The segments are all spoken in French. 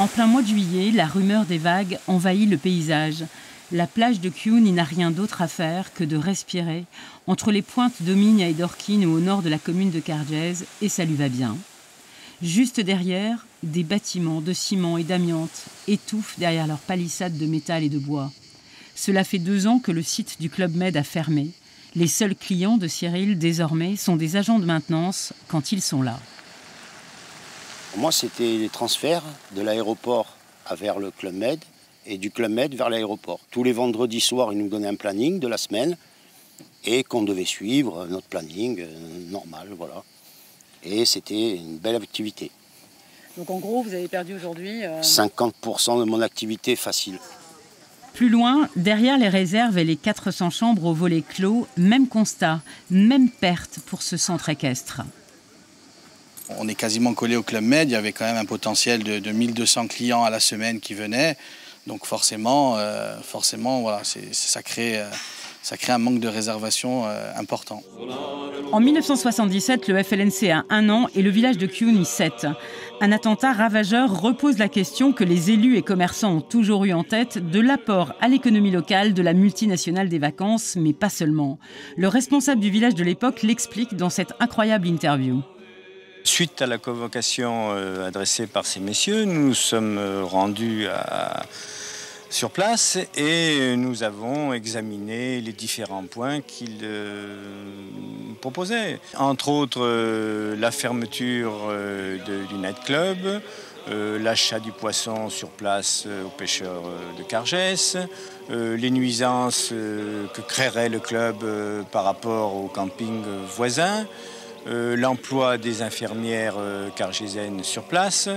En plein mois de juillet, la rumeur des vagues envahit le paysage. La plage de Cunes n'y n'a rien d'autre à faire que de respirer entre les pointes d'Omigne et d'Orquine au nord de la commune de Cargèse, et ça lui va bien. Juste derrière, des bâtiments de ciment et d'amiante étouffent derrière leurs palissades de métal et de bois. Cela fait deux ans que le site du Club Med a fermé. Les seuls clients de Cyril, désormais, sont des agents de maintenance quand ils sont là. Moi, c'était les transferts de l'aéroport vers le Club Med et du Club Med vers l'aéroport. Tous les vendredis soirs, ils nous donnaient un planning de la semaine et qu'on devait suivre notre planning euh, normal, voilà. Et c'était une belle activité. Donc en gros, vous avez perdu aujourd'hui 50% euh, de mon activité facile. Plus loin, derrière les réserves et les 400 chambres au volet clos, même constat, même perte pour ce centre équestre. On est quasiment collé au Club Med, il y avait quand même un potentiel de, de 1200 clients à la semaine qui venaient. Donc forcément, euh, forcément voilà, ça, crée, euh, ça crée un manque de réservation euh, important. En 1977, le FLNC a un an et le village de Cuny 7. Un attentat ravageur repose la question que les élus et commerçants ont toujours eu en tête de l'apport à l'économie locale de la multinationale des vacances, mais pas seulement. Le responsable du village de l'époque l'explique dans cette incroyable interview. Suite à la convocation adressée par ces messieurs, nous sommes rendus à sur place et nous avons examiné les différents points qu'il euh, proposait. Entre autres, euh, la fermeture euh, du nightclub, l'achat du poisson sur place aux pêcheurs de Cargès, les nuisances que créerait le club par rapport au camping voisin, l'emploi des infirmières cargésiennes sur place.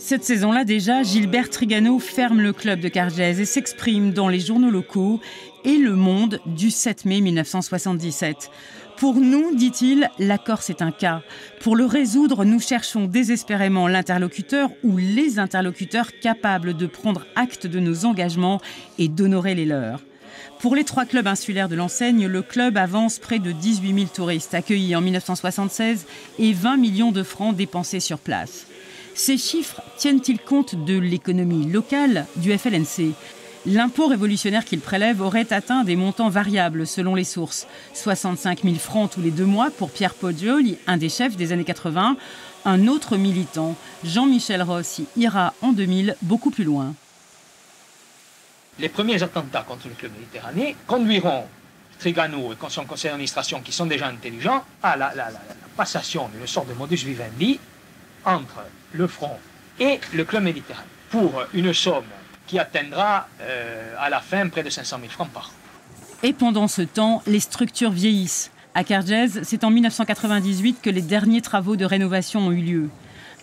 Cette saison-là déjà, Gilbert Trigano ferme le club de Cargèse et s'exprime dans les journaux locaux et Le Monde du 7 mai 1977. Pour nous, dit-il, la Corse est un cas. Pour le résoudre, nous cherchons désespérément l'interlocuteur ou les interlocuteurs capables de prendre acte de nos engagements et d'honorer les leurs. Pour les trois clubs insulaires de l'enseigne, le club avance près de 18 000 touristes accueillis en 1976 et 20 millions de francs dépensés sur place. Ces chiffres tiennent-ils compte de l'économie locale du FLNC L'impôt révolutionnaire qu'il prélève aurait atteint des montants variables selon les sources. 65 000 francs tous les deux mois pour Pierre Poggioli, un des chefs des années 80. Un autre militant, Jean-Michel Rossi, ira en 2000 beaucoup plus loin. Les premiers attentats contre le club méditerranéen conduiront Trigano et son conseil d'administration, qui sont déjà intelligents, à la, la passation d'une sorte de modus vivendi entre le front et le club méditerranéen pour une somme qui atteindra euh, à la fin près de 500 000 francs par an. Et pendant ce temps, les structures vieillissent. À Cargèse, c'est en 1998 que les derniers travaux de rénovation ont eu lieu.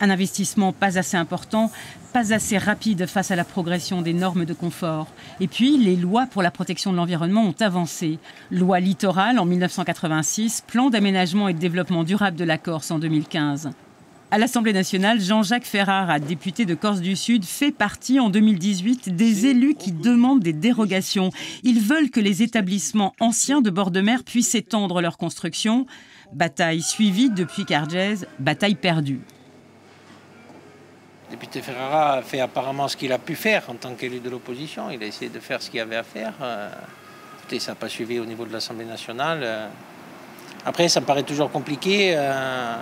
Un investissement pas assez important, pas assez rapide face à la progression des normes de confort. Et puis, les lois pour la protection de l'environnement ont avancé. Loi littorale en 1986, plan d'aménagement et de développement durable de la Corse en 2015. À l'Assemblée nationale, Jean-Jacques Ferrara, député de Corse du Sud, fait partie en 2018 des élus qui demandent des dérogations. Ils veulent que les établissements anciens de bord de mer puissent étendre leur construction. Bataille suivie depuis Cargèse, bataille perdue. Député Ferrara a fait apparemment ce qu'il a pu faire en tant qu'élu de l'opposition. Il a essayé de faire ce qu'il avait à faire. Euh, écoutez, ça n'a pas suivi au niveau de l'Assemblée nationale. Euh, après, ça me paraît toujours compliqué. Euh,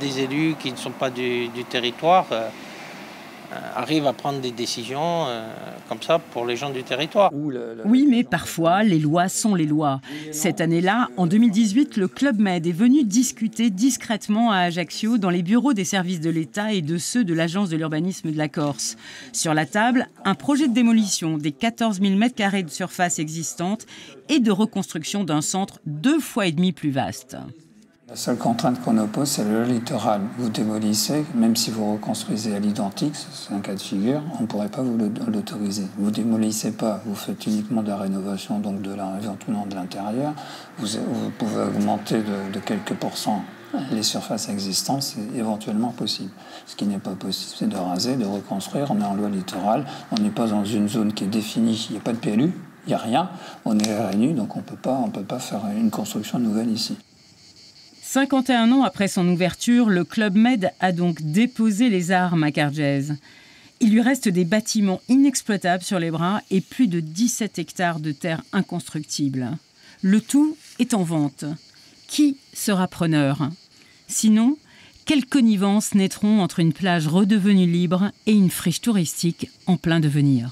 des élus qui ne sont pas du, territoire euh, arrivent à prendre des décisions euh, comme ça pour les gens du territoire. Oui, mais parfois, les lois sont les lois. Cette année-là, en 2018, le Club Med est venu discuter discrètement à Ajaccio dans les bureaux des services de l'État et de ceux de l'Agence de l'urbanisme de la Corse. Sur la table, un projet de démolition des 14 000 m2 de surface existante et de reconstruction d'un centre deux fois et demi plus vaste. La seule contrainte qu'on oppose, c'est le littoral. Vous démolissez, même si vous reconstruisez à l'identique, c'est un cas de figure, on ne pourrait pas vous l'autoriser. Vous démolissez pas, vous faites uniquement de la rénovation, donc de éventuellement de l'intérieur. Vous, pouvez augmenter de, quelques pourcents les surfaces existantes, c'est éventuellement possible. Ce qui n'est pas possible, c'est de raser, de reconstruire. On est en loi littorale, on n'est pas dans une zone qui est définie, il n'y a pas de PLU, il n'y a rien, on est RNU, donc on ne peut pas faire une construction nouvelle ici. 51 ans après son ouverture, le Club Med a donc déposé les armes à Cargèse. Il lui reste des bâtiments inexploitables sur les bras et plus de 17 hectares de terres inconstructibles. Le tout est en vente. Qui sera preneur? Sinon, quelles connivences naîtront entre une plage redevenue libre et une friche touristique en plein devenir?